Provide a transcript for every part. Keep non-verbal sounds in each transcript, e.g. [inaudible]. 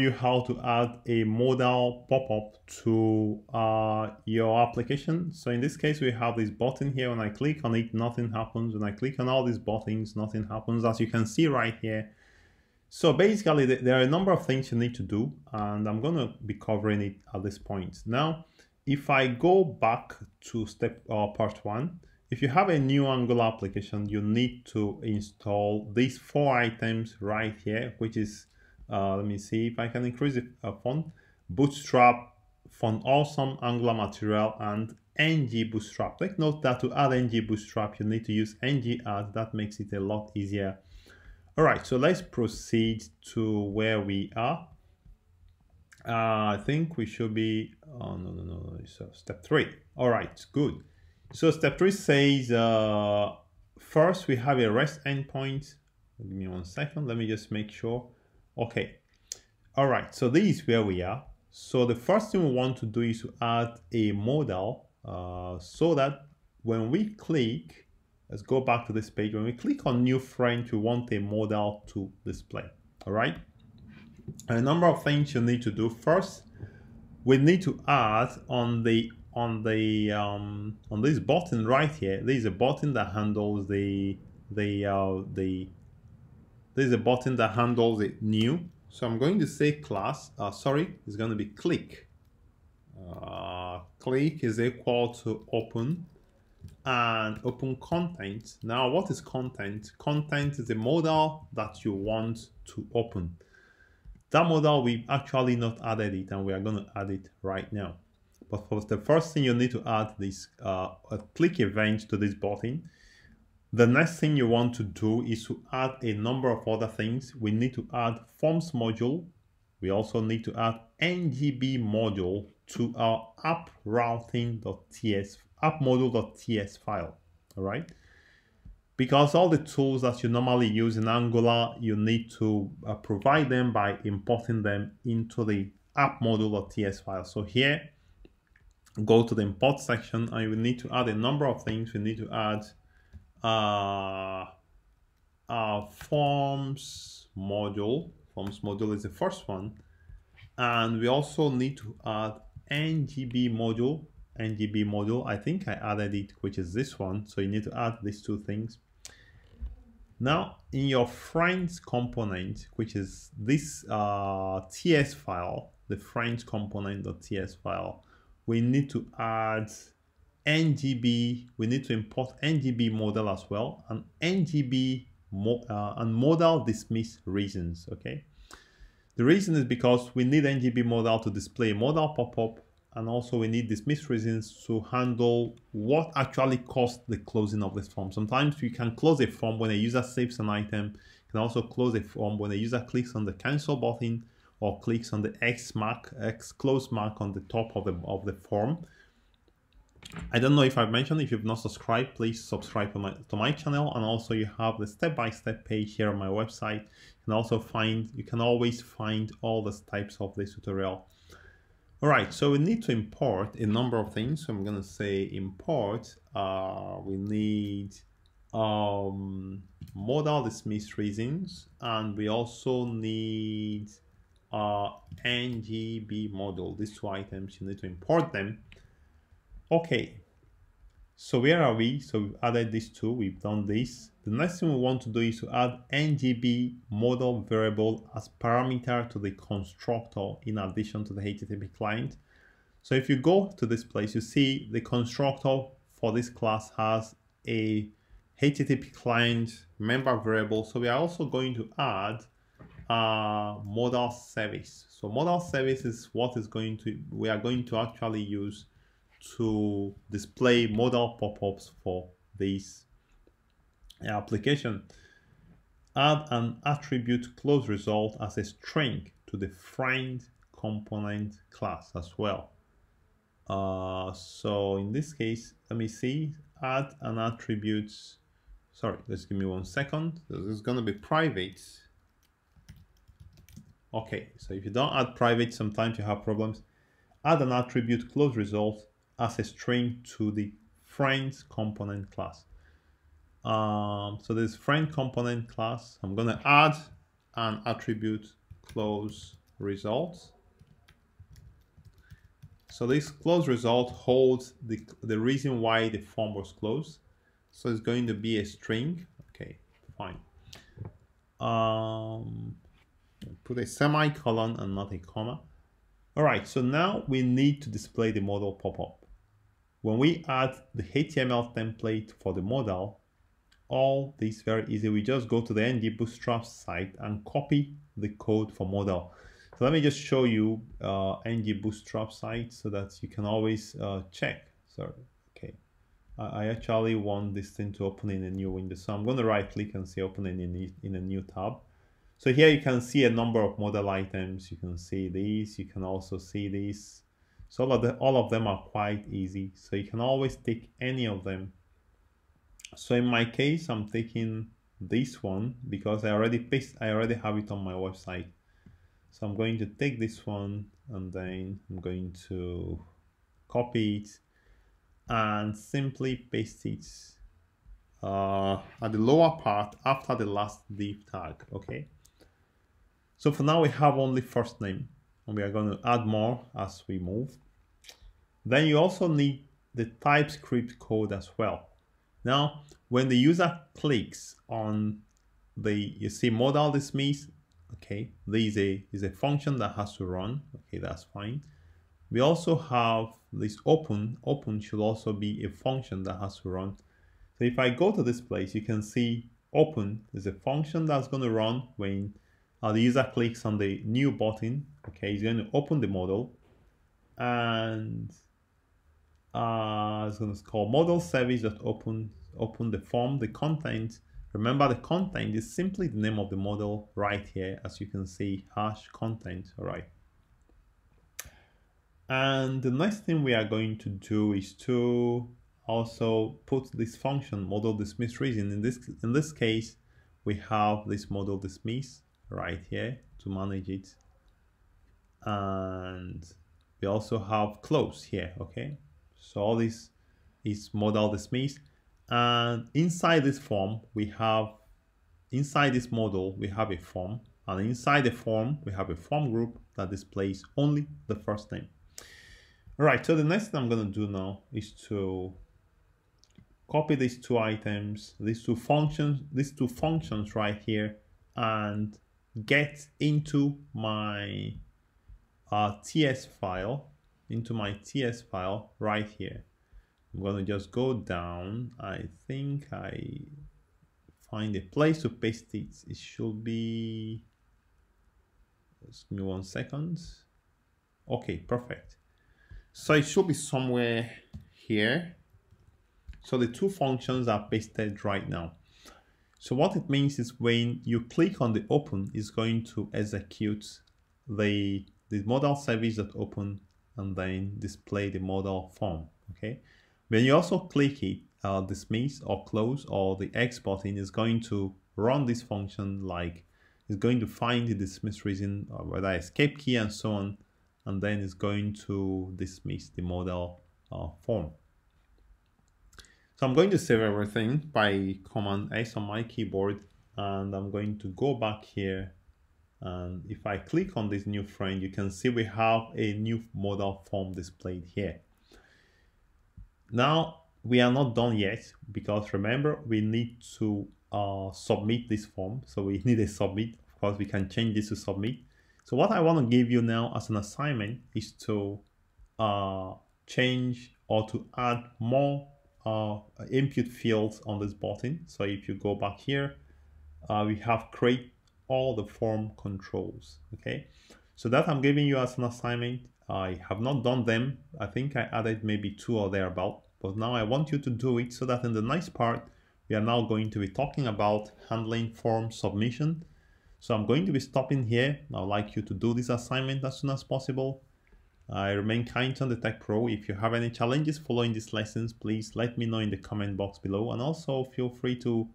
you how to add a modal pop-up to uh, your application. So in this case, we have this button here. When I click on it, nothing happens. When I click on all these buttons, nothing happens. As you can see right here. So basically, there are a number of things you need to do, and I'm going to be covering it at this point. Now, if I go back to step uh, part one, if you have a new Angular application, you need to install these four items right here, which is uh, let me see if I can increase the uh, font. Bootstrap, Font Awesome, Angular Material, and ng Bootstrap. Take note that to add ng Bootstrap, you need to use ng add. That makes it a lot easier. All right, so let's proceed to where we are. Uh, I think we should be, oh, no, no, no, so step three. All right, good. So step three says, uh, first we have a REST endpoint. Give me one second. Let me just make sure. Okay. All right. So this is where we are. So the first thing we want to do is to add a modal uh, so that when we click, let's go back to this page. When we click on new friend, we want a modal to display. All right. And a number of things you need to do. First, we need to add on the on the um, on this button right here. There is a button that handles the the uh, the there's a button that handles it new. So I'm going to say class, uh, sorry, it's going to be click. Uh, click is equal to open and open content. Now, what is content? Content is a modal that you want to open. That modal, we've actually not added it and we are going to add it right now. But for the first thing you need to add this uh, a click event to this button the next thing you want to do is to add a number of other things. We need to add forms module. We also need to add ngb module to our app routing.ts app module.ts file. All right. Because all the tools that you normally use in Angular, you need to uh, provide them by importing them into the app module.ts file. So here, go to the import section and we need to add a number of things. We need to add uh, uh, forms module. Forms module is the first one. And we also need to add ngb module. ngb module, I think I added it, which is this one. So you need to add these two things. Now, in your friends component, which is this uh, TS file, the friends component.ts file, we need to add ngb we need to import ngb modal as well and ngb mo uh, and modal dismiss reasons okay? The reason is because we need ngb modal to display modal pop-up and also we need dismiss reasons to handle what actually caused the closing of this form. Sometimes you can close a form when a user saves an item you can also close a form when a user clicks on the cancel button or clicks on the x mark x close mark on the top of the of the form I don't know if I've mentioned, if you've not subscribed, please subscribe to my, to my channel. And also you have the step-by-step -step page here on my website. Can also find, you can always find all the types of this tutorial. All right, so we need to import a number of things. So I'm gonna say import, uh, we need um, modal dismiss reasons, and we also need uh, ngb modal. These two items, you need to import them Okay, so where are we? So we've added these two, we've done this. The next thing we want to do is to add ngb modal variable as parameter to the constructor in addition to the HTTP client. So if you go to this place, you see the constructor for this class has a HTTP client member variable. So we are also going to add uh, a model service. So model service is what is going to, we are going to actually use to display modal pop-ups for this application. Add an attribute close result as a string to the friend component class as well. Uh, so in this case, let me see, add an attribute, sorry, let's give me one second. This is going to be private. Okay, so if you don't add private, sometimes you have problems. Add an attribute close result as a string to the friends component class. Um, so this friend component class, I'm going to add an attribute close results. So this close result holds the, the reason why the form was closed. So it's going to be a string. Okay, fine. Um, put a semicolon and not a comma. All right, so now we need to display the model pop-up. When we add the HTML template for the model, all this very easy. We just go to the NG Bootstrap site and copy the code for model. So let me just show you uh, NG Bootstrap site so that you can always uh, check. Sorry, okay. I, I actually want this thing to open in a new window. So I'm going to right click and say open in, in a new tab. So here you can see a number of model items. You can see these. You can also see these. So all of, the, all of them are quite easy. So you can always take any of them. So in my case, I'm taking this one because I already paste, I already have it on my website. So I'm going to take this one and then I'm going to copy it and simply paste it uh, at the lower part after the last div tag, okay? So for now we have only first name we are going to add more as we move. Then you also need the TypeScript code as well. Now, when the user clicks on the, you see modal dismiss, okay, there is a, is a function that has to run, okay, that's fine. We also have this open, open should also be a function that has to run. So if I go to this place, you can see open is a function that's going to run when uh, the user clicks on the new button, okay, it's going to open the model and uh, it's going to call model service that open open the form, the content. Remember the content is simply the name of the model right here, as you can see, hash content, all right. And the next thing we are going to do is to also put this function model dismiss reason. In this in this case, we have this model dismiss right here to manage it and we also have close here okay? So all this is modal dismiss. And inside this form we have inside this model we have a form. And inside the form we have a form group that displays only the first name. All right so the next thing i'm going to do now is to copy these two items these two functions these two functions right here and get into my uh, TS file, into my TS file right here. I'm going to just go down. I think I find a place to paste it. It should be, just give me one second. Okay, perfect. So it should be somewhere here. So the two functions are pasted right now. So what it means is when you click on the open, it's going to execute the, the model service that open and then display the model form, okay? When you also click it, uh, dismiss or close or the X button is going to run this function like it's going to find the dismiss reason or whether escape key and so on and then it's going to dismiss the model uh, form. So I'm going to save everything by Command S on my keyboard and I'm going to go back here and if I click on this new frame you can see we have a new model form displayed here. Now we are not done yet because remember we need to uh, submit this form so we [laughs] need a submit of course we can change this to submit so what I want to give you now as an assignment is to uh, change or to add more uh, input fields on this button. So if you go back here, uh, we have create all the form controls. Okay, so that I'm giving you as an assignment. I have not done them. I think I added maybe two or thereabout, but now I want you to do it so that in the next part, we are now going to be talking about handling form submission. So I'm going to be stopping here. I'd like you to do this assignment as soon as possible. I remain Kindson the Tech Pro. If you have any challenges following these lessons, please let me know in the comment box below. And also feel free to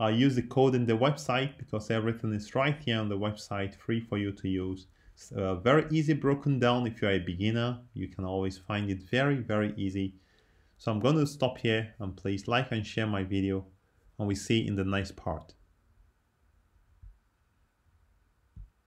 uh, use the code in the website because everything is right here on the website, free for you to use. Uh, very easy broken down. If you're a beginner, you can always find it very, very easy. So I'm going to stop here and please like and share my video and we see in the next part.